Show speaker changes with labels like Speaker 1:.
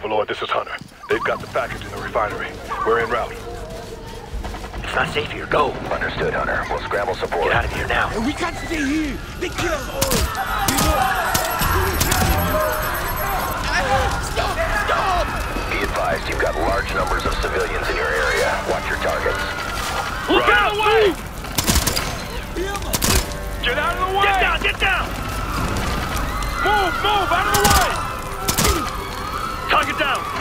Speaker 1: Overlord, this is Hunter. They've got the package in the refinery. We're en route.
Speaker 2: It's not safe here. Go.
Speaker 3: Understood, Hunter. We'll scramble support. Get out
Speaker 2: of here now. Hey,
Speaker 4: we can't stay here. They kill us all. Stop! Stop!
Speaker 3: Be advised, you've got large numbers of civilians in your area. Watch your targets.
Speaker 1: Look right. out! Away. Get out of the way! Get down!
Speaker 2: Get down!
Speaker 1: Move! Move! Out of the way!
Speaker 2: Target down.